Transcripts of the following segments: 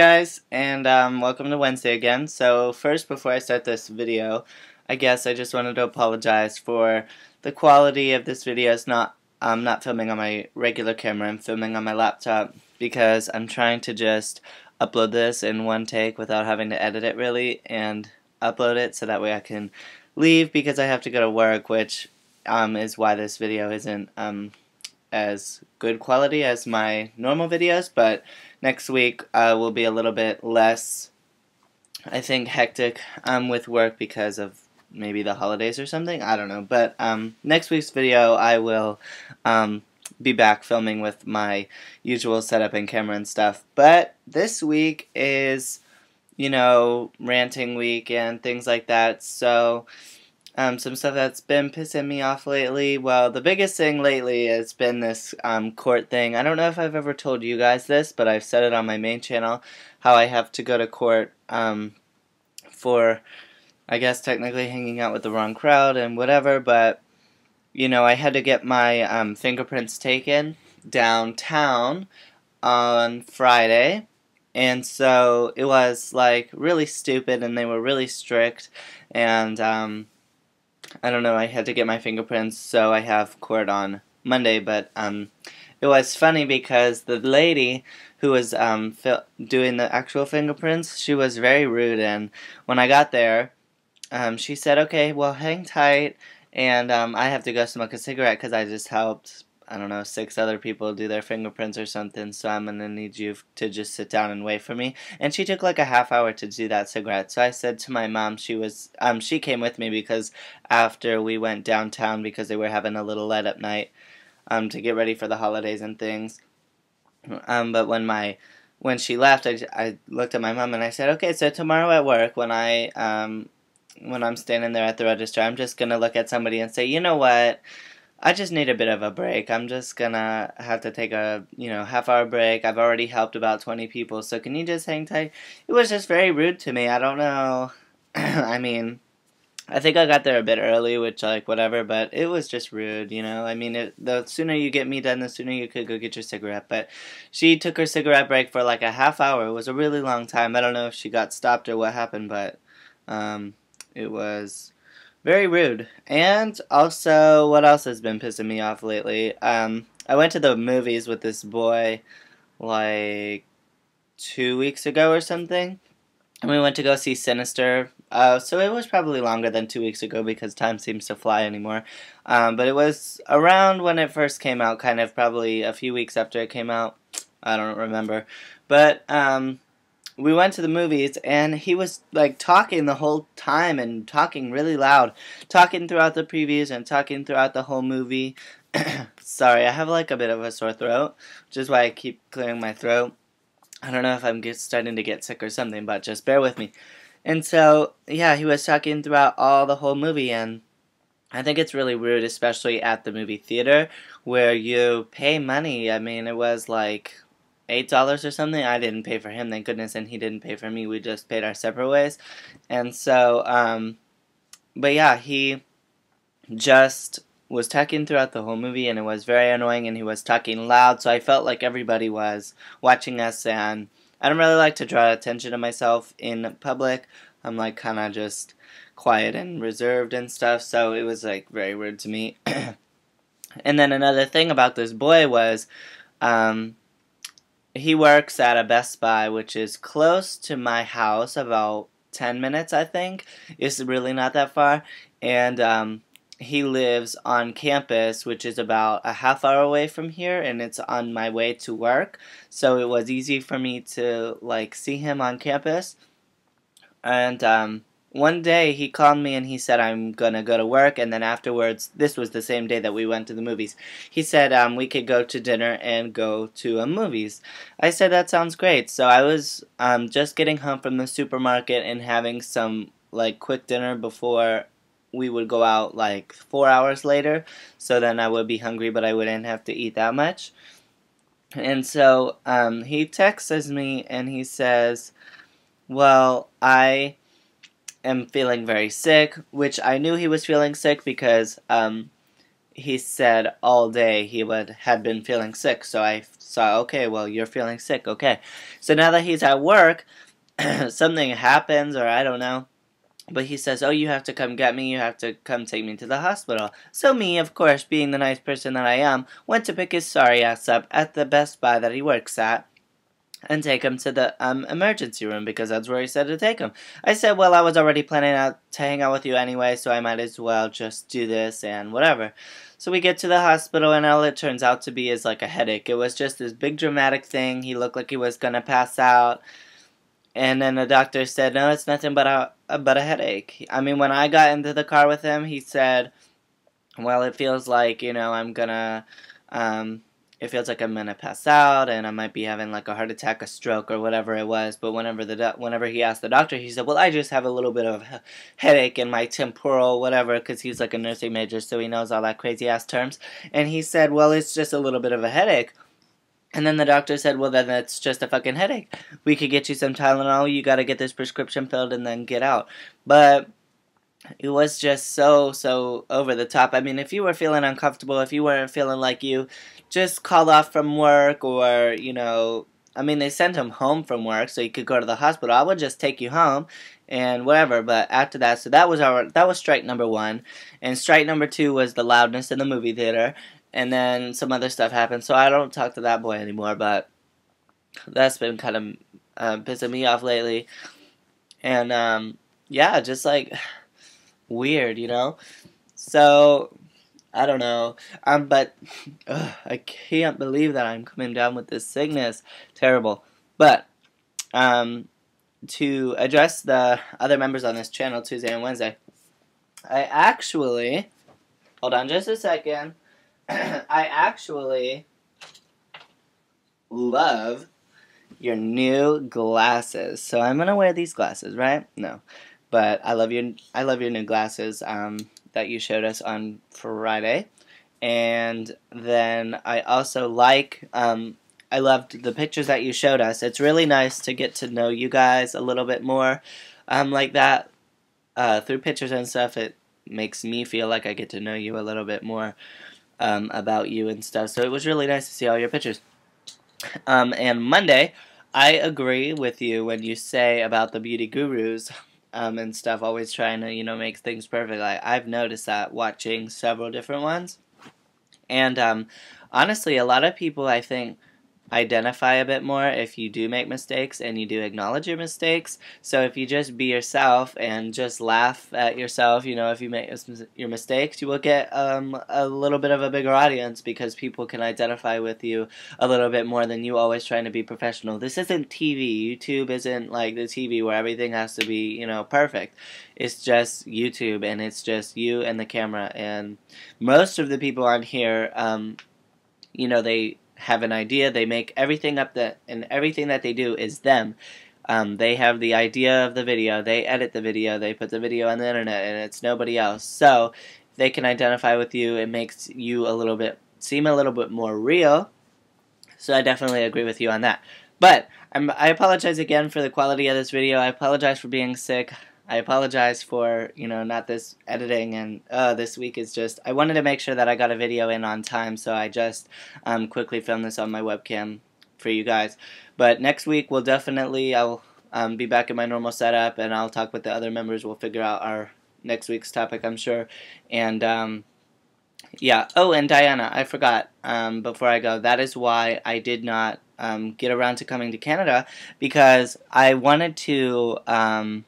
guys and um, welcome to Wednesday again. So first before I start this video I guess I just wanted to apologize for the quality of this video. Is not I'm not filming on my regular camera. I'm filming on my laptop because I'm trying to just upload this in one take without having to edit it really and upload it so that way I can leave because I have to go to work which um, is why this video isn't um, as good quality as my normal videos, but next week uh, will be a little bit less, I think, hectic um, with work because of maybe the holidays or something. I don't know. But um, next week's video, I will um, be back filming with my usual setup and camera and stuff. But this week is, you know, ranting week and things like that. So um, some stuff that's been pissing me off lately. Well, the biggest thing lately has been this um, court thing. I don't know if I've ever told you guys this, but I've said it on my main channel how I have to go to court um, for, I guess, technically hanging out with the wrong crowd and whatever. But you know, I had to get my um, fingerprints taken downtown on Friday. And so it was like really stupid, and they were really strict, and um, I don't know, I had to get my fingerprints, so I have court on Monday, but um, it was funny because the lady who was um, doing the actual fingerprints, she was very rude, and when I got there, um, she said, okay, well, hang tight, and um, I have to go smoke a cigarette because I just helped I don't know, six other people do their fingerprints or something, so I'm gonna need you to just sit down and wait for me. And she took like a half hour to do that cigarette. So I said to my mom, she was, um, she came with me because after we went downtown because they were having a little let up night, um, to get ready for the holidays and things. Um, but when my, when she left, I, I looked at my mom and I said, okay, so tomorrow at work when I, um, when I'm standing there at the register, I'm just gonna look at somebody and say, you know what, I just need a bit of a break. I'm just gonna have to take a, you know, half hour break. I've already helped about 20 people, so can you just hang tight? It was just very rude to me. I don't know. I mean, I think I got there a bit early, which, like, whatever, but it was just rude, you know? I mean, it, the sooner you get me done, the sooner you could go get your cigarette. But she took her cigarette break for like a half hour. It was a really long time. I don't know if she got stopped or what happened, but um, it was very rude. And also, what else has been pissing me off lately? Um, I went to the movies with this boy like two weeks ago or something. And we went to go see Sinister. Uh, so it was probably longer than two weeks ago because time seems to fly anymore. Um, but it was around when it first came out, kind of probably a few weeks after it came out. I don't remember. But um, we went to the movies and he was like talking the whole time and talking really loud talking throughout the previews and talking throughout the whole movie. Sorry i have like a bit of a sore throat which is why i keep clearing my throat. I don't know if i'm get, starting to get sick or something but just bear with me. And so yeah he was talking throughout all the whole movie and I think it's really rude, especially at the movie theater, where you pay money. I mean, it was like eight dollars or something. I didn't pay for him, thank goodness, and he didn't pay for me. We just paid our separate ways, and so, um, but yeah, he just was talking throughout the whole movie, and it was very annoying. And he was talking loud, so I felt like everybody was watching us, and I don't really like to draw attention to myself in public. I'm like kind of just quiet and reserved and stuff, so it was like very weird to me. and then another thing about this boy was, um, he works at a Best Buy, which is close to my house, about 10 minutes, I think. It's really not that far. And um, he lives on campus, which is about a half hour away from here, and it's on my way to work. So it was easy for me to like see him on campus. And um, one day he called me and he said I'm gonna go to work. And then afterwards this was the same day that we went to the movies he said um, we could go to dinner and go to a movies. I said that sounds great. So I was um, just getting home from the supermarket and having some like quick dinner before we would go out like four hours later. So then I would be hungry but I wouldn't have to eat that much. And so um, he texts me and he says well I am feeling very sick, which I knew he was feeling sick because um, he said all day he would had been feeling sick. So I saw, okay, well, you're feeling sick, okay. So now that he's at work, something happens, or I don't know. But he says, oh, you have to come get me, you have to come take me to the hospital. So me, of course, being the nice person that I am, went to pick his sorry ass up at the Best Buy that he works at and take him to the um, emergency room because that's where he said to take him. I said, well, I was already planning out to hang out with you anyway, so I might as well just do this and whatever. So we get to the hospital, and all it turns out to be is like a headache. It was just this big dramatic thing. He looked like he was gonna pass out, and then the doctor said, no, it's nothing but a but a headache. I mean, when I got into the car with him, he said, well, it feels like you know I'm gonna um, it feels like I'm gonna pass out and I might be having like a heart attack, a stroke, or whatever it was. But whenever the whenever he asked the doctor, he said, "Well, I just have a little bit of headache in my temporal, whatever," because he's like a nursing major, so he knows all that crazy ass terms. And he said, "Well, it's just a little bit of a headache." And then the doctor said, "Well, then that's just a fucking headache. We could get you some Tylenol. You got to get this prescription filled and then get out." But it was just so so over the top. I mean, if you were feeling uncomfortable, if you weren't feeling like you just call off from work or, you know, I mean, they sent him home from work so he could go to the hospital. I would just take you home and whatever. But after that, so that was our that was strike number one, and strike number two was the loudness in the movie theater, and then some other stuff happened. So I don't talk to that boy anymore. But that's been kind of uh, pissing me off lately, and um, yeah, just like weird, you know. So I don't know. Um, but ugh, I can't believe that I'm coming down with this sickness. Terrible. But um, to address the other members on this channel Tuesday and Wednesday, I actually hold on just a second. I actually love your new glasses. So I'm gonna wear these glasses, right? No, but I love your I love your new glasses. Um, that you showed us on Friday. And then I also like, um, I loved the pictures that you showed us. It's really nice to get to know you guys a little bit more um, like that uh, through pictures and stuff. It makes me feel like I get to know you a little bit more um, about you and stuff. So it was really nice to see all your pictures. Um, and Monday, I agree with you when you say about the beauty gurus um, and stuff, always trying to, you know, make things perfect. Like, I've noticed that watching several different ones. And um, honestly, a lot of people, I think, identify a bit more if you do make mistakes and you do acknowledge your mistakes. So if you just be yourself and just laugh at yourself, you know, if you make your mistakes, you will get um, a little bit of a bigger audience because people can identify with you a little bit more than you always trying to be professional. This isn't TV. YouTube isn't like the TV where everything has to be, you know, perfect. It's just YouTube and it's just you and the camera and most of the people on here um, you know, they have an idea. They make everything up that, and everything that they do is them. Um, they have the idea of the video. They edit the video. They put the video on the internet, and it's nobody else. So they can identify with you. It makes you a little bit seem a little bit more real. So I definitely agree with you on that. But I'm, I apologize again for the quality of this video. I apologize for being sick. I apologize for, you know, not this editing and uh, this week is just, I wanted to make sure that I got a video in on time, so I just um, quickly filmed this on my webcam for you guys. But next week we'll definitely, I'll um, be back in my normal setup and I'll talk with the other members. We'll figure out our next week's topic, I'm sure. And, um, yeah. Oh, and Diana, I forgot um, before I go. That is why I did not um, get around to coming to Canada because I wanted to um,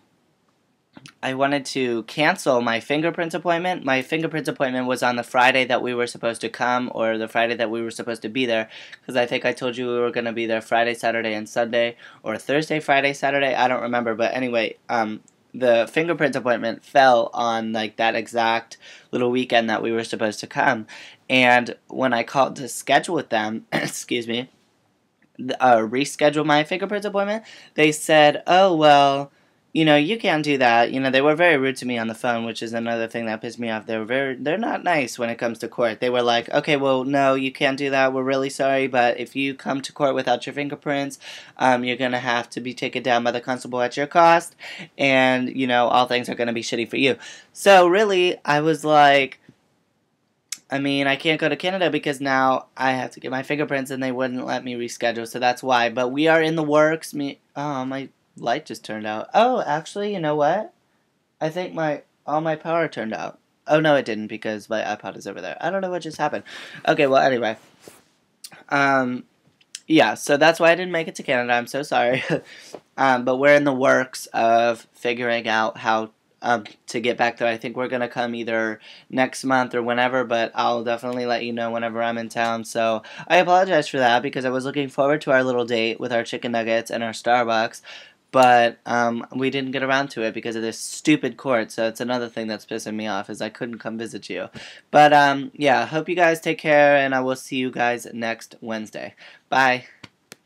I wanted to cancel my fingerprints appointment. My fingerprints appointment was on the Friday that we were supposed to come, or the Friday that we were supposed to be there, because I think I told you we were going to be there Friday, Saturday, and Sunday, or Thursday, Friday, Saturday. I don't remember, but anyway, um, the fingerprints appointment fell on like that exact little weekend that we were supposed to come, and when I called to schedule with them, excuse me, uh, reschedule my fingerprints appointment, they said, "Oh well." You know, you can't do that. You know, they were very rude to me on the phone, which is another thing that pissed me off. They were very, they're not nice when it comes to court. They were like, okay, well, no, you can't do that. We're really sorry, but if you come to court without your fingerprints, um, you're gonna have to be taken down by the constable at your cost, and you know, all things are gonna be shitty for you. So really, I was like, I mean, I can't go to Canada because now I have to get my fingerprints and they wouldn't let me reschedule, so that's why. But we are in the works. Me, oh, my light just turned out. Oh, actually, you know what? I think my all my power turned out. Oh no, it didn't because my iPod is over there. I don't know what just happened. Okay, well anyway, um, yeah. So that's why I didn't make it to Canada. I'm so sorry. um, but we're in the works of figuring out how um, to get back there. I think we're gonna come either next month or whenever, but I'll definitely let you know whenever I'm in town. So I apologize for that because I was looking forward to our little date with our chicken nuggets and our Starbucks, but um, we didn't get around to it because of this stupid court. So it's another thing that's pissing me off is I couldn't come visit you. But um, yeah, hope you guys take care, and I will see you guys next Wednesday. Bye.